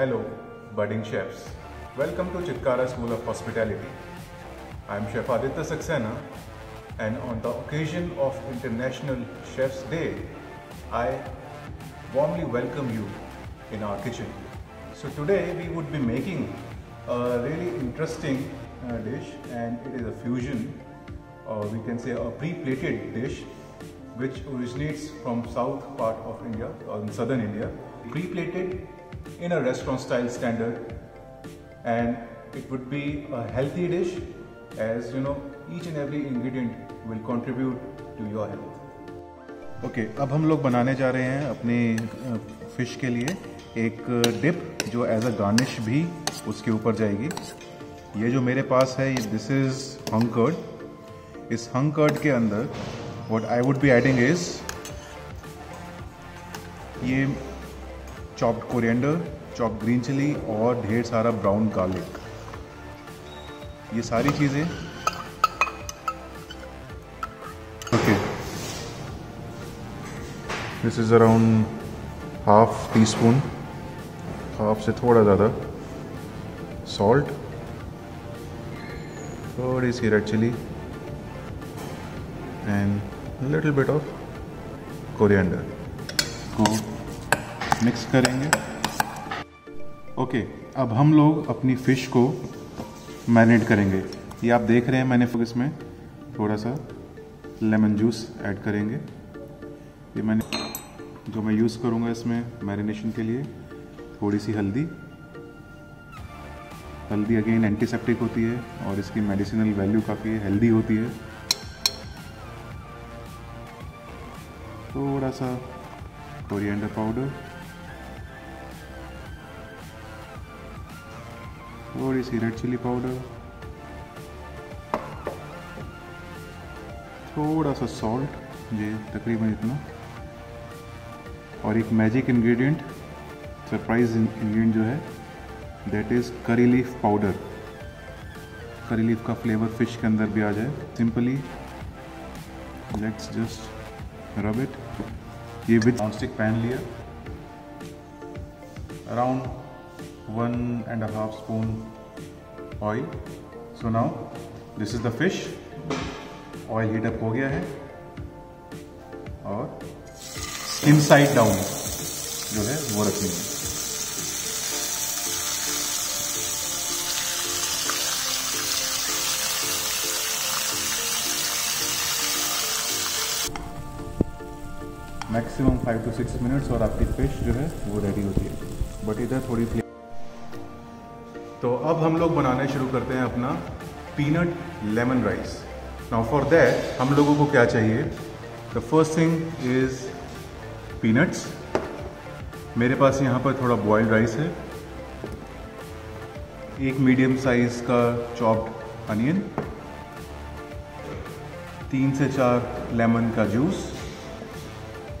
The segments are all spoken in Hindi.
hello, budding chefs. Welcome to Chitkara School of Hospitality. I'm Chef Aditya Saxena, and on the occasion of International Chef's Day, I warmly welcome you in our kitchen. So today we would be making a really interesting uh, dish, and it is a fusion, or we can say a pre-plated dish, which originates from south part of India, or in southern India, pre-plated in a restaurant style standard and it would be a healthy dish as you know each and every ingredient will contribute to your health okay, अब हम लोग बनाने जा रहे हैं अपनी फ़िश के लिए एक डिप जो एज अ गार्निश भी उसके ऊपर जाएगी ये जो मेरे पास है दिस इज़ हंग कर्ड इस हंग कर्ड के अंदर what I would be adding is ये chopped coriander chop green chilli और ढेर सारा ब्राउन गार्लिक ये सारी चीज़ें। Okay this is around half teaspoon half से थोड़ा ज़्यादा। सॉल्ट थोड़ी सी red chilli and little bit of coriander mix करेंगे। ओके अब हम लोग अपनी फ़िश को मैरिनेट करेंगे। ये आप देख रहे हैं मैंने इसमें थोड़ा सा लेमन जूस ऐड करेंगे। ये मैंने, जो मैं यूज़ करूँगा इसमें मैरिनेशन के लिए थोड़ी सी हल्दी। हल्दी अगेन एंटीसेप्टिक होती है और इसकी मेडिसिनल वैल्यू काफ़ी हेल्दी होती है। थोड़ा सा कोरिएंडर पाउडर थोड़ी सी रेड चिली पाउडर। थोड़ा सा सॉल्ट ये तकरीबन इतना। और एक मैजिक इंग्रेडिएंट सरप्राइज़ इंग्रेडिएंट जो है that is curry leaf powder curry leaf का फ्लेवर फ़िश के अंदर भी आ जाए। Simply let's just rub it ये विद नॉनस्टिक पैन लिया। Around one and a half spoon oil. So now, this is the fish. Oil हो गया है। और स्किन इनसाइड डाउन जो है, वो रखनी है maximum five to six minutes और आपकी फ़िश जो है, वो रेडी होती है। बट इधर थोड़ी तो अब हम लोग बनाने शुरू करते हैं अपना peanut lemon rice now for that हम लोगों को क्या चाहिए? The first thing is peanuts मेरे पास यहाँ पर थोड़ा बॉइल्ड राइस है। एक मीडियम साइज़ का चॉप्ड अनियन तीन से चार लेमन का जूस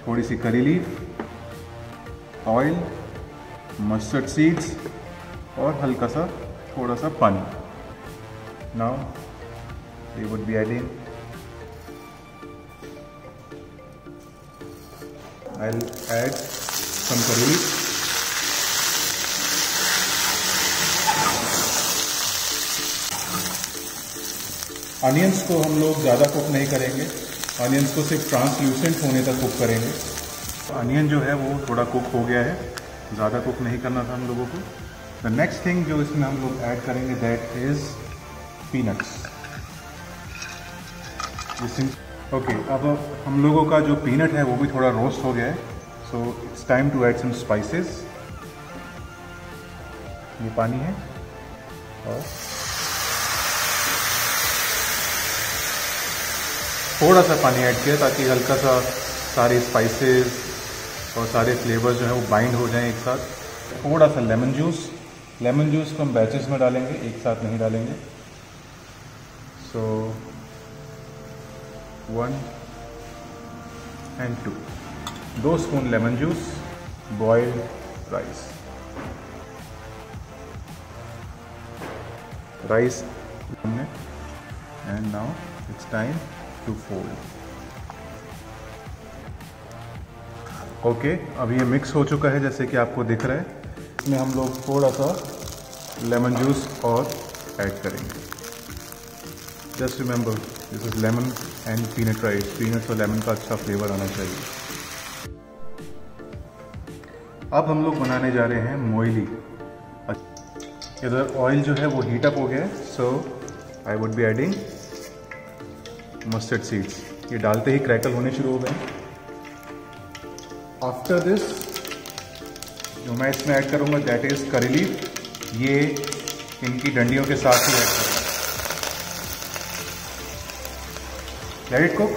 थोड़ी सी करी लीफ ऑयल मस्टर्ड सीड्स और हल्का सा, थोड़ा सा पानी। Now we would be adding I add some curry onions को हम लोग ज़्यादा कुक नहीं करेंगे। अनियंस को सिर्फ़ ट्रांसल्यूसेंट होने तक कुक करेंगे। अनियन जो है वो थोड़ा कुक हो गया है। ज़्यादा कुक नहीं करना था हम लोगों को। द नेक्स्ट थिंग जो इसमें हम लोग ऐड करेंगे दैट इज़ पीनट्स ओके अब हम लोगों का जो पीनट है वो भी थोड़ा रोस्ट हो गया है. So it's time to add some spices ये पानी है और थोड़ा सा पानी ऐड किया ताकि हल्का सा सारे स्पाइसेस और सारे फ्लेवर्स जो है वो बाइंड हो जाएँ एक साथ. थोड़ा सा लेमन जूस लेमन जूस को हम बैचेस में डालेंगे, एक साथ नहीं डालेंगे। सो वन एंड टू दो spoon lemon juice boiled rice rice हमने and now it's time to fold okay अब ये मिक्स हो चुका है, जैसे कि आपको दिख रहा है। इसमें हम लोग थोड़ा सा लेमन जूस और ऐड करेंगे। Just remember this is lemon and peanut rice peanut और लेमन का अच्छा फ्लेवर आना चाहिए। अब हम लोग बनाने जा रहे हैं मोइली इधर ऑयल जो है वो हीट अप हो गया है so I would be adding mustard seeds ये डालते ही क्रैकल होने शुरू हो गए। आफ्टर दिस जो मैं इसमें ऐड करूँगा दैट इज़ करी लीफ ये इनकी डंडियों के साथ ही ऐड करूँगा। लेट इट कुक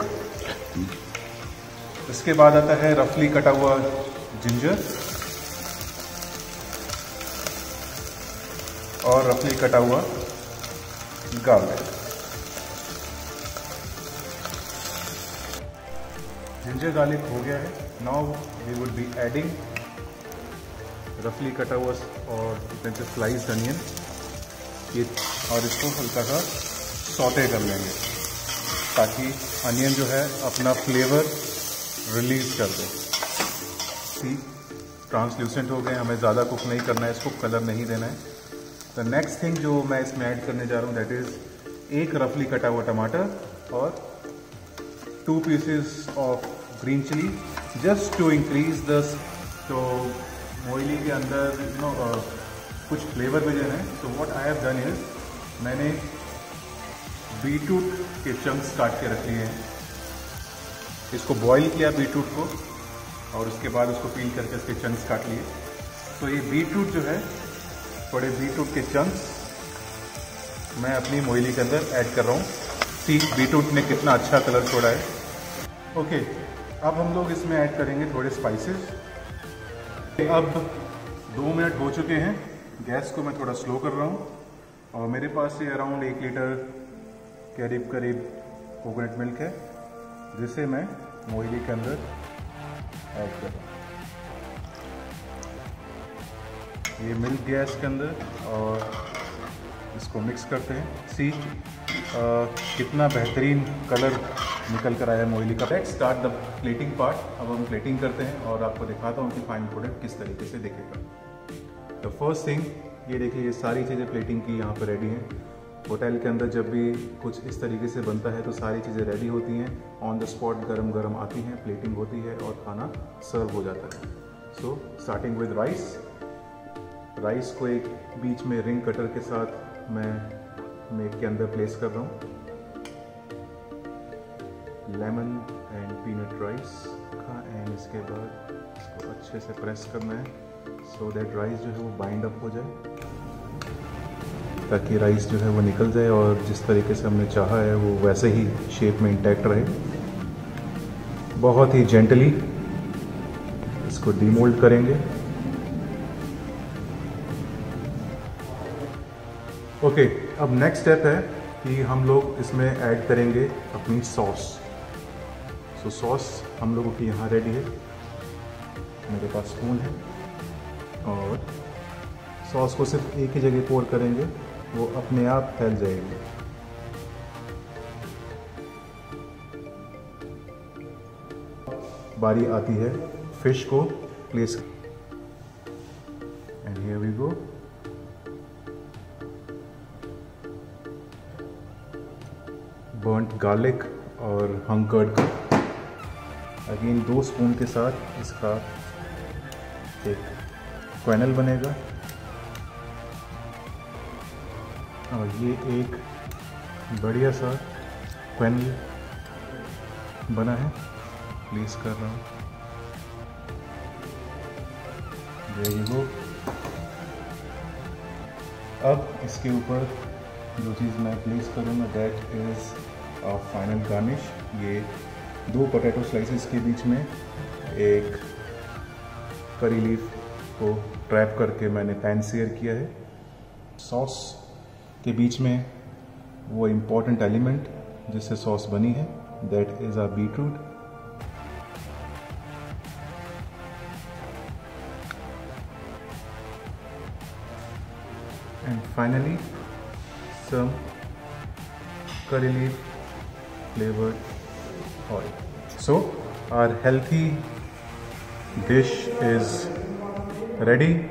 इसके बाद आता है रफली कटा हुआ जिंजर और रफली कटा हुआ गार्लिक जिंजर गार्लिक हो गया है. Now we would be adding रफली कटा हुआ और से स्लाइस अनियन ये, और इसको हल्का सा सौटे कर लेंगे, ताकि अनियन जो है अपना फ्लेवर रिलीज़ कर दे। ट्रांसल्यूसेंट हो गए, हमें ज़्यादा कुक नहीं करना है, इसको कलर नहीं देना है। द नेक्स्ट थिंग जो मैं इसमें ऐड करने जा रहा हूँ दैट इज़ एक रफली कटा हुआ टमाटर और two pieces of green chilli just to increase the तो मोइली के अंदर यू नो कुछ फ्लेवर भी देना है तो what I have done is मैंने बीटरूट के चंक्स काट के रख लिए हैं। इसको बॉईल किया बीटरूट को, और उसके बाद उसको पील करके इसके चंक्स काट लिए। तो ये बीटरूट जो है थोड़े बीटरूट के चंक्स मैं अपनी मोइली के अंदर ऐड कर रहा हूँ। सी बीटरूट ने कितना अच्छा कलर छोड़ा है। ओके अब हम लोग इसमें ऐड करेंगे थोड़े स्पाइसेस अब दो मिनट हो चुके हैं। गैस को मैं थोड़ा स्लो कर रहा हूँ। और मेरे पास ये अराउंड एक लीटर करीब करीब कोकोनट मिल्क है, जिसे मैं मोहली के अंदर ऐड कर रहा ये मिल्क गैस के अंदर और इसको मिक्स करते हैं। सी कितना बेहतरीन कलर निकल कर आया मोइली का let start the plating part अब हम प्लेटिंग करते हैं और आपको दिखाता हूँ कि फाइनल प्रोडक्ट किस तरीके से दिखेगा। द फ़र्स्ट थिंग ये देखिए, ये सारी चीज़ें प्लेटिंग की यहाँ पर रेडी हैं। होटल के अंदर जब भी कुछ इस तरीके से बनता है तो सारी चीज़ें रेडी होती हैं। ऑन द स्पॉट गरम गरम आती हैं प्लेटिंग होती है और खाना सर्व हो जाता है। So starting with rice rice को एक बीच में रिंग कटर के साथ मैं मेक के अंदर प्लेस कर रहा हूँ। लेमन एंड पीनट राइस का एंड इसके बाद इसको अच्छे से प्रेस करना है सो दैट राइस जो है वो बाइंड अप हो जाए ताकि राइस जो है वो निकल जाए और जिस तरीके से हमने चाहा है वो वैसे ही शेप में इंटैक्ट रहे। बहुत ही जेंटली इसको डीमोल्ड करेंगे। ओके okay, अब नेक्स्ट स्टेप है कि हम लोग इसमें ऐड करेंगे अपनी सॉस सो so, सॉस हम लोगों की यहाँ रेडी है। मेरे पास स्पून है। और सॉस को सिर्फ़ एक ही जगह पोर करेंगे वो अपने आप फैल जाएगी। बारी आती है फ़िश को place and here we go burnt garlic और हंकर्ड का। अगेन दो स्पून के साथ इसका एक क्वेनल बनेगा। और ये एक बढ़िया सा क्वेनल बना है। प्लेस कर रहा हूँ। अब इसके ऊपर जो चीज़ मैं प्लेस करूँगा दैट इज़ फाइनल गार्निश ये दो पोटैटो स्लाइसेस के बीच में एक करी लीफ को ट्रैप करके मैंने पैन सेयर किया है। सॉस के बीच में वो इंपॉर्टेंट एलिमेंट जिससे सॉस बनी है that is a beetroot and finally, some curry leaf flavored oil. So our healthy dish is ready